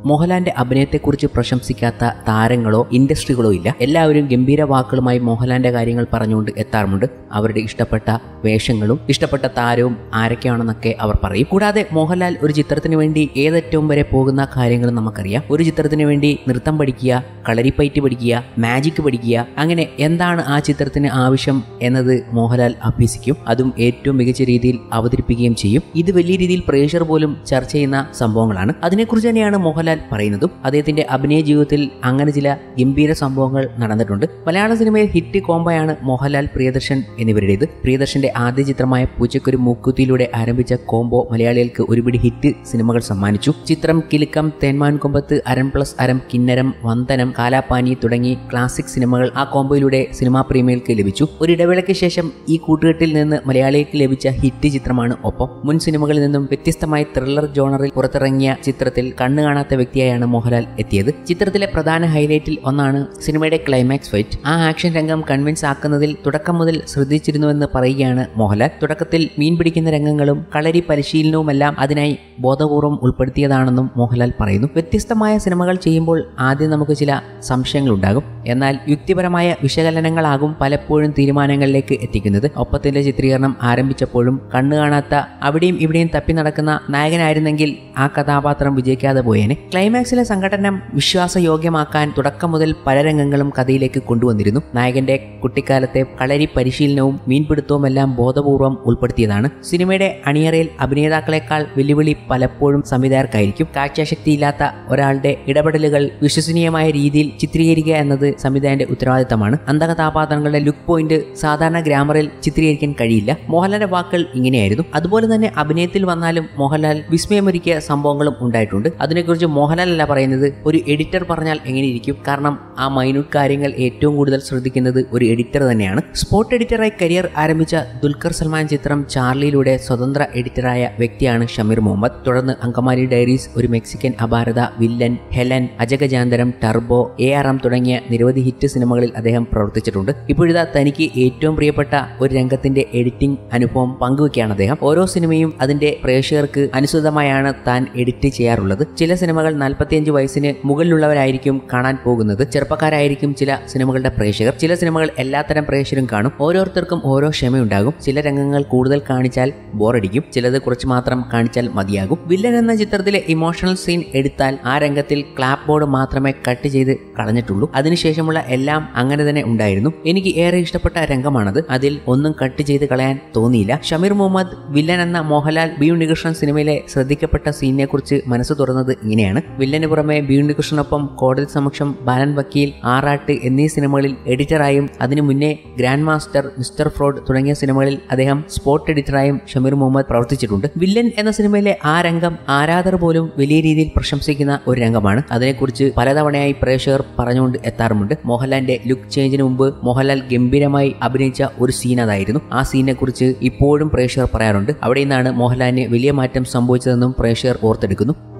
മോഹൻലാലിന്റെ അഭിനയത്തെക്കുറിച്ച് പ്രശംസിക്കാത്ത താരങ്ങളോ ഇൻഡസ്ട്രികളോ ഇല്ല. എല്ലാവരും ഗംഭീര വാക്കുകളുമായി മോഹൻലാലിന്റെ കാര്യങ്ങൾ പറഞ്ഞുകൊണ്ട് എത്താറുമുണ്ട്. അവരുടെ ഇഷ്ടപ്പെട്ട വേഷങ്ങളും ഇഷ്ടപ്പെട്ട താരവും ആരൊക്കെയാണെന്നൊക്കെ അവർ പറയും. കൂടാതെ മോഹൻലാൽ ഒരു ചിത്രത്തിന് വേണ്ടി ഏതറ്റവും വരെ പോകുന്ന കാര്യങ്ങളും നമുക്കറിയാം. ഒരു ചിത്രത്തിന് വേണ്ടി നൃത്തം പഠിക്കുക കളരിപ്പയറ്റ് പഠിക്കുക മാജിക് പഠിക്കുക അങ്ങനെ എന്താണ് ആ ചിത്രത്തിന് ആവശ്യം എന്നത് മോഹൻലാൽ അഭ്യസിക്കും. അതും ഏറ്റവും മികച്ച രീതിയിൽ അവതരിപ്പിക്കുകയും ചെയ്യും. ഇത് വലിയ രീതിയിൽ പ്രേക്ഷർ പോലും ചർച്ച ചെയ്യുന്ന സംഭവങ്ങളാണ്. അതിനെക്കുറിച്ച് തന്നെയാണ് മോഹൻലാൽ പറയുന്നതും അദ്ദേഹത്തിന്റെ അഭിനയ ജീവിതത്തിൽ അങ്ങനെ ചില ഗംഭീര സംഭവങ്ങൾ നടന്നിട്ടുണ്ട്. മലയാള സിനിമയിൽ ഹിറ്റ് കോംബോയാണ് മോഹൻലാൽ പ്രിയദർശൻ എന്നിവരുടേത്. പ്രിയദർശന്റെ ആദ്യ ചിത്രമായ പൂച്ചക്കൊരു മൂക്കുത്തിയിലൂടെ ആരംഭിച്ച കോംബോ മലയാളികൾക്ക് ഒരുപിടി ഹിറ്റ് സിനിമകൾ സമ്മാനിച്ചു. ചിത്രം കിലുക്കം തേന്മാൻ കൊമ്പത്ത് അരം പ്ലസ് അരം കിന്നരം വന്ദനം കാലാപാനി തുടങ്ങി ക്ലാസിക് സിനിമകൾ ആ കോംബോയിലൂടെ സിനിമാ പ്രേമികൾക്ക് ലഭിച്ചു. ഒരു ഇടവേളയ്ക്ക് ശേഷം ഈ കൂട്ടുകെട്ടിൽ നിന്ന് മലയാളികൾക്ക് ലഭിച്ച ഹിറ്റ് ചിത്രമാണ് ഒപ്പം. മുൻ സിനിമകളിൽ നിന്നും വ്യത്യസ്തമായി ത്രില്ലർ ജോണറിൽ പുറത്തിറങ്ങിയ ചിത്രത്തിൽ കണ്ണു കാണാത്ത വ്യക്തിയായാണ് മോഹൻലാൽ എത്തിയത്. ചിത്രത്തിലെ പ്രധാന ഹൈലൈറ്റിൽ ഒന്നാണ് സിനിമയുടെ ക്ലൈമാക്സ് ഫൈറ്റ്. ആ ആക്ഷൻ രംഗം കൺവിൻസ് ആക്കുന്നതിൽ തുടക്കം മുതൽ ശ്രദ്ധിച്ചിരുന്നുവെന്ന് പറയുകയാണ് മോഹൻലാൽ. തുടക്കത്തിൽ മീൻ പിടിക്കുന്ന രംഗങ്ങളും കളരി പരിശീലനവുമെല്ലാം അതിനായി ബോധപൂർവം ഉൾപ്പെടുത്തിയതാണെന്നും മോഹൻലാൽ പറയുന്നു. വ്യത്യസ്തമായ സിനിമകൾ ചെയ്യുമ്പോൾ ആദ്യം നമുക്ക് ചില സംശയങ്ങളുണ്ടാകും. എന്നാൽ യുക്തിപരമായ വിശകലനങ്ങളാകും പലപ്പോഴും തീരുമാനങ്ങളിലേക്ക് എത്തിക്കുന്നത്. ഒപ്പത്തിന്റെ ചിത്രീകരണം ആരംഭിച്ചപ്പോഴും കണ്ണു കാണാത്ത അവിടെയും ഇവിടെയും തപ്പി നടക്കുന്ന നായകനായിരുന്നെങ്കിൽ ആ കഥാപാത്രം വിജയിക്കാതെ പോയേനെ. ക്ലൈമാക്സിലെ സംഘടനം വിശ്വാസയോഗ്യമാക്കാൻ തുടക്കം മുതൽ പല രംഗങ്ങളും കഥയിലേക്ക് കൊണ്ടുവന്നിരുന്നു. നായകന്റെ കുട്ടിക്കാലത്തെ കളരി പരിശീലനവും മീൻപിടുത്തവും എല്ലാം ബോധപൂർവം ഉൾപ്പെടുത്തിയതാണ്. സിനിമയുടെ അണിയറയിൽ അഭിനേതാക്കളെക്കാൾ വെല്ലുവിളി പലപ്പോഴും സംവിധായകർക്കായിരിക്കും. കാഴ്ചാശക്തിയില്ലാത്ത ഒരാളുടെ ഇടപെടലുകൾ വിശ്വസനീയമായ രീതിയിൽ ചിത്രീകരിക്കുക എന്നത് സംവിധായകന്റെ ഉത്തരവാദിത്തമാണ്. അന്തകഥാപാത്രങ്ങളുടെ ലുക്ക് പോയിന്റ് സാധാരണ ഗ്രാമറിൽ ചിത്രീകരിക്കാൻ കഴിയില്ല. മോഹൻലാലിന്റെ വാക്കുകൾ ഇങ്ങനെയായിരുന്നു. അതുപോലെ തന്നെ അഭിനയത്തിൽ വന്നാലും മോഹൻലാൽ വിസ്മയമൊരുക്കിയ സംഭവങ്ങളും ഉണ്ടായിട്ടുണ്ട്. അതിനെക്കുറിച്ച് മോഹൻലാൽ അല്ല പറയുന്നത്. ഒരു എഡിറ്റർ പറഞ്ഞാൽ എങ്ങനെയിരിക്കും കാരണം ആ മൈന്യൂട്ട് കാര്യങ്ങൾ ഏറ്റവും കൂടുതൽ ശ്രദ്ധിക്കുന്നത് ഒരു എഡിറ്റർ തന്നെയാണ്. സ്പോട്ട് എഡിറ്ററായി കരിയർ ആരംഭിച്ച ദുൽഖർ സൽമാൻ ചിത്രം ചാർലിയിലൂടെ സ്വതന്ത്ര എഡിറ്ററായ വ്യക്തിയാണ് ഷമീർ മുഹമ്മദ്. തുടർന്ന് Angamaly diaries Oru Mexican Aparatha villain Helen Ajagajantharam Turbo A R M തുടങ്ങിയ നിരവധി ഹിറ്റ് സിനിമകളിൽ അദ്ദേഹം പ്രവർത്തിച്ചിട്ടുണ്ട്. ഇപ്പോഴിതാ തനിക്ക് ഏറ്റവും പ്രിയപ്പെട്ട ഒരു രംഗത്തിന്റെ എഡിറ്റിംഗ് അനുഭവം പങ്കുവയ്ക്കുകയാണ് അദ്ദേഹം. ഓരോ സിനിമയും അതിന്റെ പ്രേക്ഷകർക്ക് അനുസൃതമായാണ് താൻ എഡിറ്റ് ചെയ്യാറുള്ളത്. ചില സിനിമകൾ നാൽപ്പത്തിയഞ്ച് വയസ്സിന് മുകളിലുള്ളവരായിരിക്കും കാണാൻ പോകുന്നത്. ചെറുപ്പക്കാരായിരിക്കും ചില സിനിമകളുടെ പ്രേക്ഷകർ. ചില സിനിമകൾ എല്ലാത്തരം പ്രേക്ഷകരും കാണും. ഓരോരുത്തർക്കും ഓരോ ക്ഷമയുണ്ടാകും. ചില രംഗങ്ങൾ കൂടുതൽ കാണിച്ചാൽ ബോറടിക്കും. ചിലത് കുറച്ച് മാത്രം കാണിച്ചാൽ മതിയാകും. വില്ലൻ എന്ന ചിത്രത്തിലെ ഇമോഷണൽ സീൻ എടുത്താൽ ആ രംഗത്തിൽ ക്ലാപ്പ് ബോർഡ് മാത്രമേ കട്ട് ചെയ്ത് കളഞ്ഞിട്ടുള്ളൂ. അതിനുശേഷമുള്ള എല്ലാം അങ്ങനെ തന്നെ ഉണ്ടായിരുന്നു. എനിക്ക് ഏറെ ഇഷ്ടപ്പെട്ട രംഗമാണത്. അതിൽ ഒന്നും കട്ട് ചെയ്ത് കളയാൻ തോന്നിയില്ല. ഷമീർ മുഹമ്മദ് വില്ലൻ എന്ന മോഹൻലാൽ ബി ഉണ്ണികൃഷ്ണൻ സിനിമയിലെ ശ്രദ്ധിക്കപ്പെട്ട സീനിനെ കുറിച്ച് മനസ്സ് തുറന്നത് ഇങ്ങനെയാണ്. വില്ലന് പുറമെ ബി ഉണ്ണികൃഷ്ണനൊപ്പം കോടതി സമക്ഷം ബാലൻ വക്കീൽ ആറാട്ട് എന്നീ സിനിമകളിൽ എഡിറ്ററായും അതിനു മുന്നേ ഗ്രാൻഡ് മാസ്റ്റർ മിസ്റ്റർ ഫ്രോഡ് തുടങ്ങിയ സിനിമകളിൽ അദ്ദേഹം സ്പോട്ട് എഡിറ്ററായും ഷമീർ മുഹമ്മദ് പ്രവർത്തിച്ചിട്ടുണ്ട്. വില്ലൻ എന്ന സിനിമയിലെ ആ രംഗം ആരാധർ പോലും വലിയ രീതിയിൽ പ്രശംസിക്കുന്ന ഒരു രംഗമാണ്. അതിനെക്കുറിച്ച് പലതവണയായി പ്രേക്ഷകർ പറഞ്ഞുകൊണ്ട് എത്താറുമുണ്ട്. മോഹൻലാലിന്റെ ലുക്ക് ചേഞ്ചിന് മുമ്പ് മോഹൻലാൽ ഗംഭീരമായി അഭിനയിച്ച ഒരു സീൻ അതായിരുന്നു. ആ സീനെ കുറിച്ച് ഇപ്പോഴും പ്രേക്ഷകർ പറയാറുണ്ട്. അവിടെ നിന്നാണ് മോഹൻലാലിന് വലിയ മാറ്റം സംഭവിച്ചതെന്നും പ്രേക്ഷകർ ഓർത്തെടുക്കുന്നു.